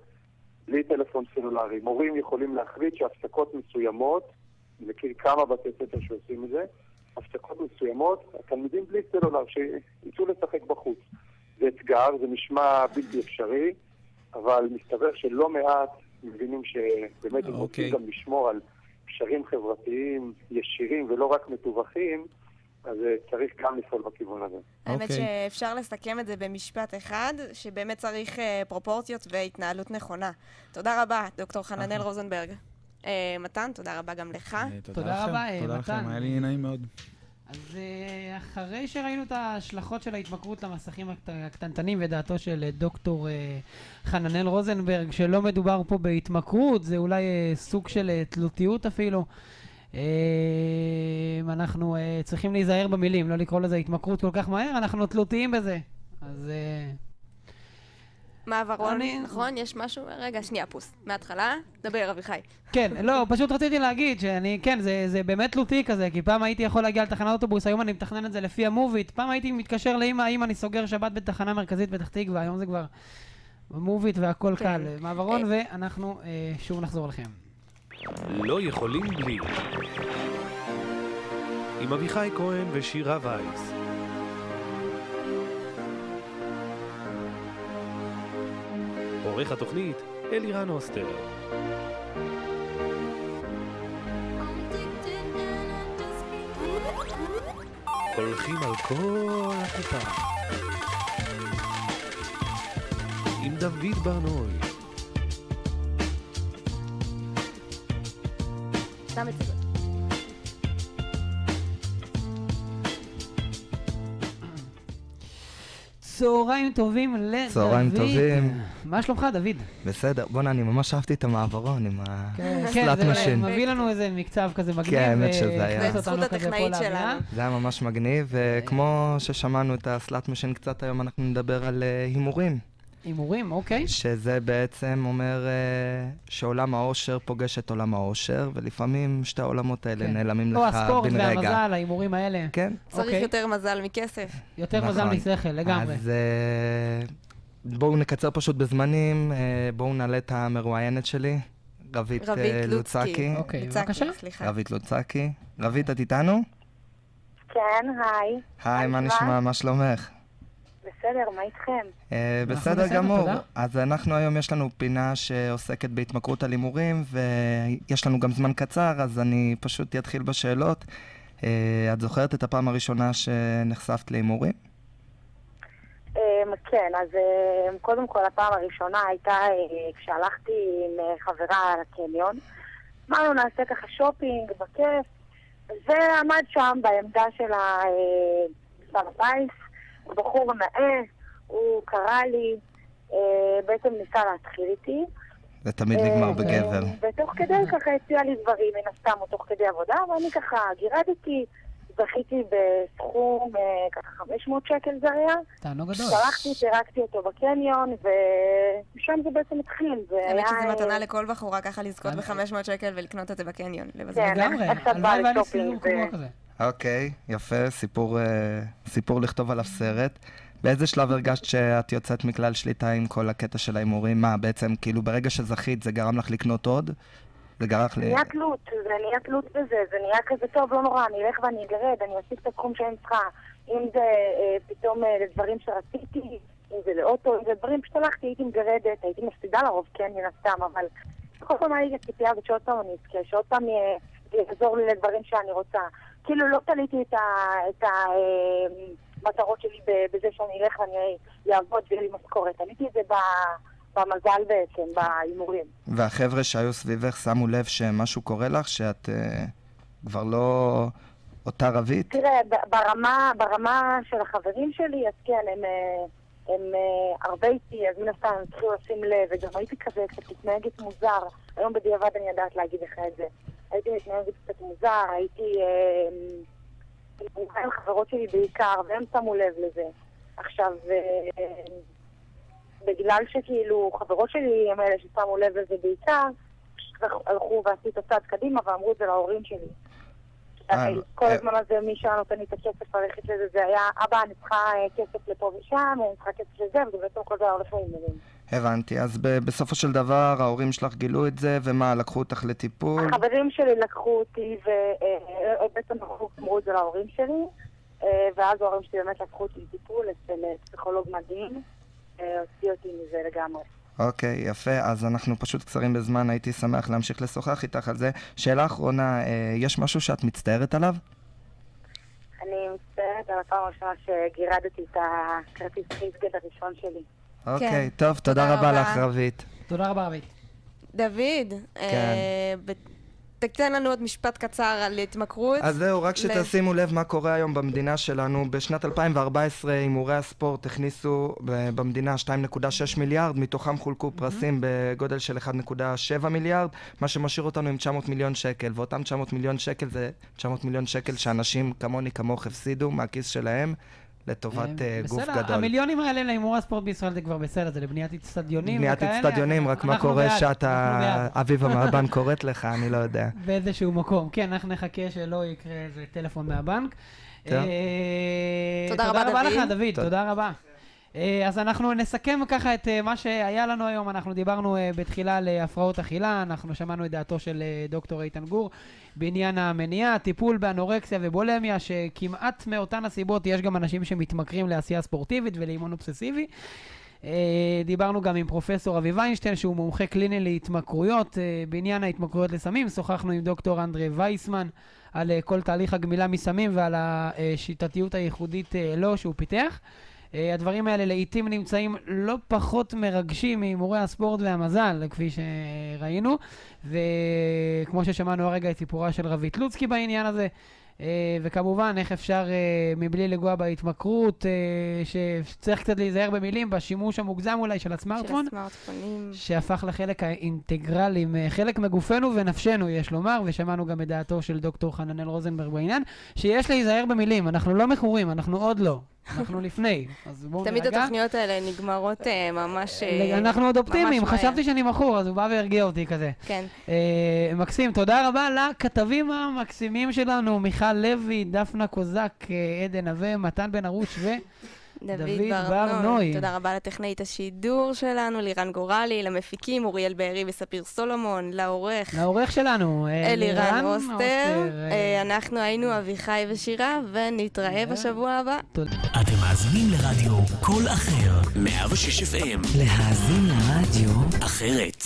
Speaker 21: בלי טלפון סלולרי. מורים יכולים להחליט שהפסקות מסוימות, אני מכיר כמה בתי ספר שעושים את זה, הפסקות מסוימות, התלמידים בלי סלולר, שיצאו לשחק בחוץ. זה אתגר, זה נשמע בלתי אפשרי, אבל מסתבר שלא מעט מבינים שבאמת הם רוצים גם לשמור על קשרים חברתיים ישירים ולא רק מתווכים, אז אה, צריך גם לפעול בכיוון הזה.
Speaker 4: האמת שאפשר לסכם את זה במשפט אחד, שבאמת צריך אה, פרופורציות והתנהלות נכונה. תודה רבה, דוקטור חננאל רוזנברג. אה, מתן, תודה רבה גם לך.
Speaker 5: תודה רבה, אה,
Speaker 14: תודה
Speaker 5: מתן.
Speaker 14: לכם, היה לי נעים מאוד.
Speaker 5: אז אחרי שראינו את ההשלכות של ההתמכרות למסכים הקט- הקטנטנים ודעתו של דוקטור חננאל רוזנברג, שלא מדובר פה בהתמכרות, זה אולי סוג של תלותיות אפילו. אה, אנחנו אה, צריכים להיזהר במילים, לא לקרוא לזה התמכרות כל כך מהר, אנחנו תלותיים בזה. אז אה,
Speaker 4: מעברון,
Speaker 5: אני-
Speaker 4: נכון? יש משהו? רגע, שנייה, פוס. מההתחלה? דבר, אביחי.
Speaker 5: כן, לא, פשוט רציתי להגיד שאני, כן, זה, זה באמת תלותי כזה, כי פעם הייתי יכול להגיע לתחנת אוטובוס, היום אני מתכנן את זה לפי המוביט, פעם הייתי מתקשר לאמא, אמא, אני סוגר שבת בתחנה מרכזית פתח תקווה, היום זה כבר מוביט והכל
Speaker 4: כן.
Speaker 5: קל. מעברון, ואנחנו אה, שוב נחזור לכם.
Speaker 3: לא יכולים בלי. עם אביחי כהן ושירה וייס. עורך התוכנית אלירן אוסטר. הולכים על כל הקופה. עם דוד ברנוי.
Speaker 4: סתם זה.
Speaker 5: צהריים טובים לדוד.
Speaker 2: צהריים טובים.
Speaker 5: מה שלומך, דוד?
Speaker 2: בסדר, בואנה, אני ממש אהבתי את המעברון עם
Speaker 5: כן,
Speaker 2: ה
Speaker 5: slot
Speaker 2: machine.
Speaker 5: מביא לנו איזה מקצב כזה מגניב.
Speaker 2: כן, האמת שזה היה.
Speaker 5: והכניס אותנו
Speaker 4: זכות
Speaker 5: כזה פה
Speaker 4: הטכנאית. שלנו.
Speaker 2: זה היה ממש מגניב, וכמו ששמענו את ה slot machine קצת היום, אנחנו נדבר על אה, הימורים.
Speaker 5: הימורים, אוקיי.
Speaker 2: שזה בעצם אומר אה, שעולם האושר פוגש את עולם העושר, ולפעמים שתי העולמות האלה
Speaker 5: כן.
Speaker 2: נעלמים
Speaker 5: או
Speaker 2: לך
Speaker 5: הספורט
Speaker 2: בן רגע.
Speaker 5: והמזל, ההימורים האלה.
Speaker 2: כן.
Speaker 4: צריך
Speaker 5: אוקיי.
Speaker 4: יותר מזל מכסף.
Speaker 5: יותר מזל
Speaker 2: נכון.
Speaker 5: משכל, לגמרי.
Speaker 2: אז אה, בואו נקצר פשוט בזמנים, אה, בואו נעלה את המרואיינת שלי, רבית
Speaker 4: רבית לוצקי.
Speaker 2: לוצקי.
Speaker 5: אוקיי,
Speaker 4: לוצקי,
Speaker 5: בבקשה.
Speaker 4: סליחה.
Speaker 2: רבית לוצקי. רבית, את איתנו?
Speaker 22: כן, היי.
Speaker 2: היי, מה?
Speaker 22: נשמע?
Speaker 2: מה שלומך?
Speaker 22: בסדר, מה איתכם?
Speaker 2: אה, בסדר גמור. אז אנחנו היום, יש לנו פינה שעוסקת בהתמכרות על הימורים, ויש לנו גם זמן קצר, אז אני פשוט אתחיל בשאלות. אה, את זוכרת את הפעם הראשונה שנחשפת להימורים?
Speaker 22: אמ, כן, אז קודם כל הפעם הראשונה הייתה אה, כשהלכתי עם אה, חברה לקניון. אמרנו נעשה ככה שופינג בכיף, ועמד שם בעמדה של ה- הפיס, בחור נאה, הוא קרא לי, אה, בעצם ניסה להתחיל איתי.
Speaker 2: זה תמיד נגמר
Speaker 22: אה,
Speaker 2: בגבר.
Speaker 22: ותוך כדי ככה הציע לי דברים, מן הסתם, או תוך כדי עבודה, ואני ככה גירדתי, זכיתי בסכום אה, ככה 500 שקל זה היה.
Speaker 5: תענוג גדול.
Speaker 22: שלחתי, פירקתי אותו בקניון, ומשם זה בעצם התחיל.
Speaker 4: האמת שזה
Speaker 22: אה,
Speaker 4: מתנה לכל בחורה ככה לזכות ב-500 שקל ולקנות את זה בקניון.
Speaker 22: כן,
Speaker 5: לגמרי,
Speaker 22: עכשיו בא
Speaker 5: הלוואי והיה לי
Speaker 22: לשופינג
Speaker 5: סידור
Speaker 22: ו-
Speaker 5: קבוע כזה.
Speaker 2: אוקיי, יפה, סיפור, אה, סיפור לכתוב עליו סרט. באיזה שלב הרגשת שאת יוצאת מכלל שליטה עם כל הקטע של ההימורים? מה, בעצם, כאילו, ברגע שזכית זה גרם לך לקנות עוד? זה גרם לך ל...
Speaker 22: נהיה תלות, זה נהיה תלות בזה, זה נהיה כזה טוב, לא נורא, אני אלך ואני אגרד, אני אשיג את הסכום שאני צריכה. אם זה אה, פתאום אה, לדברים שרציתי, אם זה לאוטו, אם זה דברים, פשוט הלכתי, הייתי מגרדת, הייתי מפסידה לרוב, כן, מן הסתם, אבל כל פעם היה לי הציפייה הזאת שעוד פעם אני אזכה, שעוד פעם אה, יעזור לי לדברים שאני רוצה. כאילו לא תליתי את המטרות שלי ב- בזה שאני אלך ואני אעבוד ויהיה לי משכורת, תליתי את זה ב- במזל בעצם, בהימורים.
Speaker 2: והחבר'ה שהיו סביבך שמו לב שמשהו קורה לך, שאת אה, כבר לא אותה רבית?
Speaker 22: תראה, ברמה, ברמה של החברים שלי, אז כן, הם, אה, הם אה, הרבה איתי, אז מן הסתם הם צריכים לשים לב, וגם הייתי כזה קצת מתנהגת מוזר. היום בדיעבד אני יודעת להגיד לך את זה. הייתי מתנהגת קצת מוזר, הייתי... כאילו, עם חברות שלי בעיקר, והם שמו לב לזה. עכשיו, אה, בגלל שכאילו חברות שלי הם אלה ששמו לב לזה בעיקר, הלכו ועשו את הצעד קדימה ואמרו את זה להורים שלי.
Speaker 2: אה,
Speaker 22: כל
Speaker 2: אה,
Speaker 22: הזמן הזה מי שהיה נותן לי את הכסף ללכת לזה, זה היה, אבא, אני צריכה כסף לפה ושם, אני צריכה כסף לזה, וזה בעצם כל זה היה הולך להימורים.
Speaker 2: הבנתי. אז ב- בסופו של דבר ההורים שלך גילו את זה, ומה, לקחו אותך לטיפול?
Speaker 22: החברים שלי לקחו אותי ובעצם אמרו את זה להורים שלי, אה, ואז ההורים שלי באמת לקחו אותי לטיפול אצל אה, פסיכולוג מדהים, אה, הוציא אותי מזה לגמרי.
Speaker 2: אוקיי, יפה. אז אנחנו פשוט קצרים בזמן, הייתי שמח להמשיך לשוחח איתך על זה. שאלה אחרונה, אה, יש משהו שאת מצטערת עליו?
Speaker 22: אני מצטערת על הפעם הראשונה שגירדתי את הכרטיס חיסגד הראשון שלי.
Speaker 2: אוקיי, טוב, תודה
Speaker 4: תודה
Speaker 2: רבה. לך, רבית.
Speaker 5: תודה רבה, רבית.
Speaker 4: דוד, אה, ב- תתן לנו עוד משפט קצר על התמכרות.
Speaker 2: אז זהו, רק
Speaker 4: ל-
Speaker 2: שתשימו לב מה קורה היום במדינה שלנו. בשנת 2014 הימורי הספורט הכניסו ב- במדינה 2.6 מיליארד, מתוכם חולקו פרסים בגודל של 1.7 מיליארד, מה שמשאיר אותנו עם 900 מיליון שקל. ואותם 900 מיליון שקל זה 900 מיליון שקל שאנשים כמוני כמוך הפסידו מהכיס שלהם לטובת אה, גוף
Speaker 5: בסדר,
Speaker 2: גדול.
Speaker 5: המיליונים האלה להימורי הספורט בישראל זה כבר בסדר, זה לבניית אצטדיונים
Speaker 2: בניית. אצטדיונים, רק מה קורה שאתה...
Speaker 5: בעד.
Speaker 2: אביבה מהבן קוראת לך, אני לא יודע.
Speaker 5: באיזשהו מקום. כן, אנחנו נחכה שלא יקרה איזה טלפון מהבנק. אה,
Speaker 4: תודה רבה,
Speaker 5: תודה רבה
Speaker 4: דוד.
Speaker 5: לך, דוד, תודה רבה. אה, אז אנחנו נסכם ככה את אה, מה שהיה לנו היום. אנחנו דיברנו אה, בתחילה על הפרעות אכילה, אנחנו שמענו את דעתו של דוקטור איתן גור בעניין המניעה, טיפול באנורקסיה ובולמיה, שכמעט מאותן הסיבות יש גם אנשים שמתמכרים לעשייה ספורטיבית ולאימון אובססיבי. דיברנו גם עם פרופסור אבי ויינשטיין, שהוא מומחה קליני להתמכרויות, בעניין ההתמכרויות לסמים. שוחחנו עם דוקטור אנדרי וייסמן על כל תהליך הגמילה מסמים ועל השיטתיות הייחודית לו שהוא פיתח. אה, הדברים האלה לעיתים נמצאים לא פחות מרגשים מהימורי הספורט והמזל, כפי שראינו, וכמו ששמענו הרגע את סיפורה של רבית לוצקי בעניין הזה. אה, וכמובן, איך אפשר, אה, מבלי לגוע בהתמכרות, אה, שצריך קצת להיזהר במילים, בשימוש המוגזם אולי של הסמארטפון,
Speaker 4: של הסמארטפונים.
Speaker 5: שהפך לחלק האינטגרלי, חלק מגופנו ונפשנו, יש לומר, ושמענו גם את דעתו של דוקטור חננאל רוזנברג בעניין, שיש להיזהר במילים, אנחנו לא מכורים, אנחנו עוד לא, אנחנו לפני, אז בואו
Speaker 4: תמיד
Speaker 5: נירגע.
Speaker 4: התוכניות האלה נגמרות אה, ממש... אה,
Speaker 5: אנחנו עוד אופטימיים. חשבתי שאני מכור, אז הוא בא והרגיע אותי כזה.
Speaker 4: כן.
Speaker 5: אה, מקסים, תודה רבה לכתבים המקסימים שלנו, מיכל לוי, דפנה קוזק, עדן נווה, מתן בן ארוש ו...
Speaker 4: דוד
Speaker 5: בר
Speaker 4: ברנוי.
Speaker 5: נוי.
Speaker 4: תודה רבה לטכנאית השידור שלנו, לירן גורלי, למפיקים, אוריאל בארי וספיר סולומון, לעורך
Speaker 5: לעורך שלנו, אה,
Speaker 4: אלירן אוסטר.
Speaker 5: אה,
Speaker 4: אה, אנחנו היינו אביחי ושירה, ונתראה בשבוע הבא.
Speaker 11: אתם מאזינים לרדיו קול אחר, 106 FM.
Speaker 1: להאזין לרדיו
Speaker 11: אחרת.